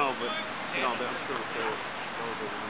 No, but no, but I'm sure that those are the ones that.